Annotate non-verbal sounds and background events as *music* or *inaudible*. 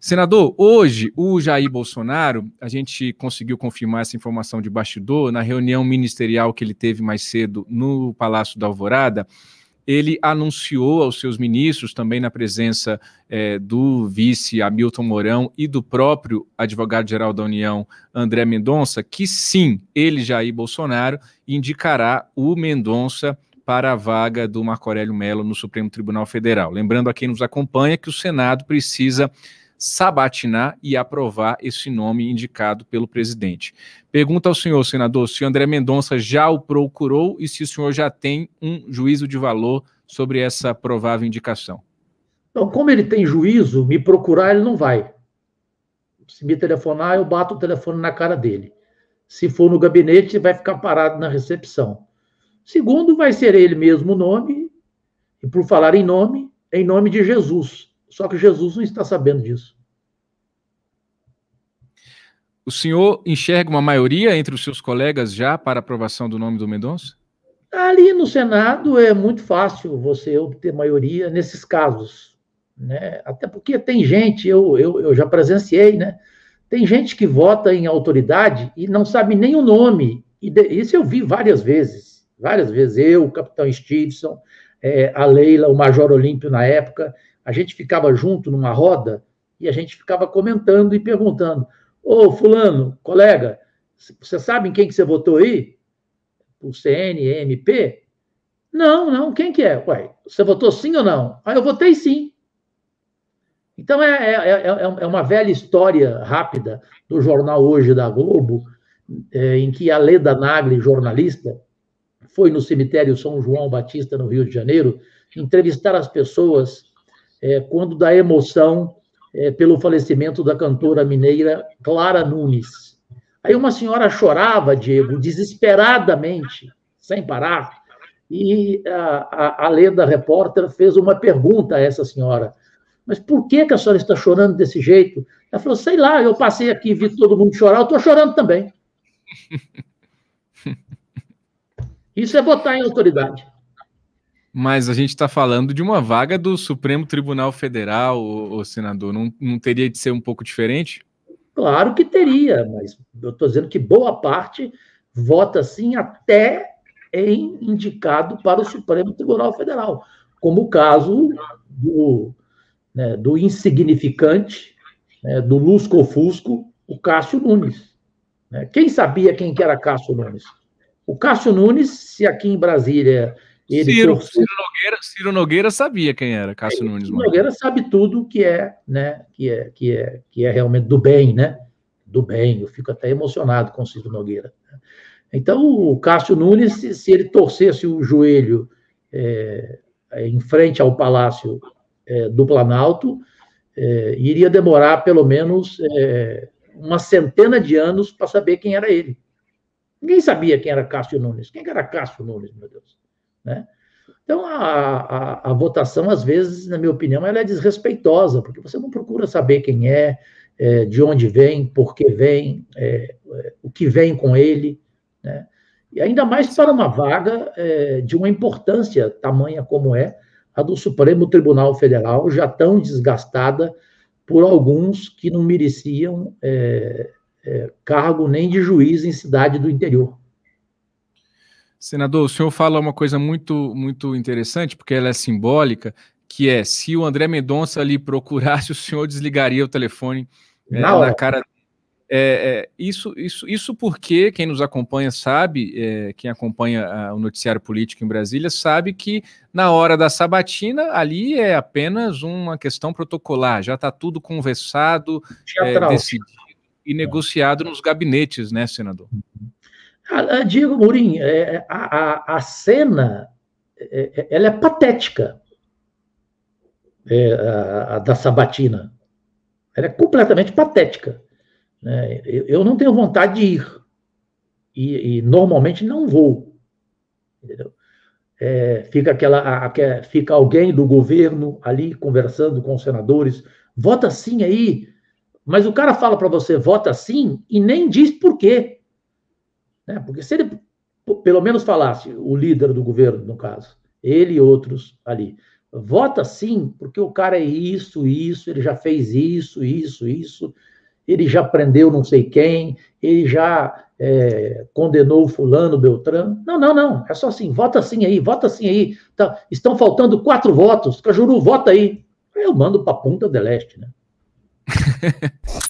Senador, hoje o Jair Bolsonaro, a gente conseguiu confirmar essa informação de bastidor na reunião ministerial que ele teve mais cedo no Palácio da Alvorada. Ele anunciou aos seus ministros, também na presença é, do vice Hamilton Mourão e do próprio advogado-geral da União, André Mendonça, que sim, ele, Jair Bolsonaro, indicará o Mendonça para a vaga do Marco Aurélio Mello no Supremo Tribunal Federal. Lembrando a quem nos acompanha que o Senado precisa sabatinar e aprovar esse nome indicado pelo presidente. Pergunta ao senhor, senador, se André Mendonça já o procurou e se o senhor já tem um juízo de valor sobre essa provável indicação. Então, como ele tem juízo, me procurar ele não vai. Se me telefonar, eu bato o telefone na cara dele. Se for no gabinete, vai ficar parado na recepção. Segundo, vai ser ele mesmo o nome, e por falar em nome, em nome de Jesus. Só que Jesus não está sabendo disso. O senhor enxerga uma maioria entre os seus colegas já para aprovação do nome do Mendonça? Ali no Senado é muito fácil você obter maioria nesses casos. Né? Até porque tem gente, eu, eu, eu já presenciei, né? Tem gente que vota em autoridade e não sabe nem o nome. E de, isso eu vi várias vezes. Várias vezes. Eu, o capitão Stevenson, é, a Leila, o Major Olímpio na época a gente ficava junto numa roda e a gente ficava comentando e perguntando: Ô, Fulano, colega, você sabe em quem que você votou aí? O CN, MP? Não, não, quem que é? Ué, você votou sim ou não? Ah, eu votei sim. Então é, é, é, é uma velha história rápida do jornal Hoje da Globo, é, em que a Leda Nagli, jornalista, foi no cemitério São João Batista, no Rio de Janeiro, entrevistar as pessoas é, quando da emoção é, pelo falecimento da cantora mineira Clara Nunes. Aí uma senhora chorava, Diego, desesperadamente, sem parar, e a, a, a Leda repórter fez uma pergunta a essa senhora. Mas por que, que a senhora está chorando desse jeito? Ela falou: sei lá, eu passei aqui vi todo mundo chorar, eu estou chorando também. *laughs* Isso é botar em autoridade. Mas a gente está falando de uma vaga do Supremo Tribunal Federal, o, senador. Não, não teria de ser um pouco diferente? Claro que teria, mas eu estou dizendo que boa parte vota sim até em indicado para o Supremo Tribunal Federal, como o caso do, né, do insignificante, né, do lusco-fusco, o Cássio Nunes. Né? Quem sabia quem que era Cássio Nunes? O Cássio Nunes, se aqui em Brasília ele Ciro, Ciro, Nogueira, Ciro Nogueira sabia quem era Cássio é, Nunes. Ciro Nogueira sabe tudo que é, né, que é, que é, que é realmente do bem, né? Do bem. Eu fico até emocionado com o Ciro Nogueira. Então, o Cássio Nunes, se, ele torcesse o joelho é, em frente ao Palácio é, do Planalto, é, iria demorar pelo menos é, uma centena de anos para saber quem era ele. Ninguém sabia quem era Cássio Nunes. Quem era Cássio Nunes, meu Deus? Né? Então, a, a, a, votação, às vezes, na minha opinião, ela é desrespeitosa, porque você não procura saber quem é, é de onde vem, por que vem, é, é, o que vem com ele, né? E ainda mais para uma vaga é, de uma importância tamanha como é a do Supremo Tribunal Federal, já tão desgastada por alguns que não mereciam é, é, cargo nem de juiz em cidade do interior. Senador, o senhor fala uma coisa muito, muito interessante, porque ela é simbólica, que é se o André Mendonça ali procurasse, *laughs* o senhor desligaria o telefone é, na cara. É, é, isso, isso, isso porque quem nos acompanha sabe, é, quem acompanha a, o noticiário político em Brasília, sabe que na hora da sabatina ali é apenas uma questão protocolar, já está tudo conversado, é, decidido e negociado nos gabinetes, né, senador? Ah, Diego Mourinho, é, a, a, a, cena é, é, ela é patética é, a, a, da Sabatina. Ela é completamente patética. Né? Eu, eu, não tenho vontade de ir. E, e normalmente não vou. É, fica, aquela, a, fica alguém do governo ali conversando com os senadores. Vota sim aí. Mas o cara fala para você, vota sim, e nem diz por quê. Né? Porque se ele pelo menos falasse, o líder do governo, no caso, ele e outros ali, vota sim, porque o cara é isso, isso, ele já fez isso, isso, isso, ele já prendeu não sei quem, ele já é, condenou fulano, Beltrano. Não, não, não, é só assim, vota sim aí, vota sim aí. Tá, estão faltando quatro votos, Cajuru, vota aí. Eu mando para a Punta del Este, né? *laughs*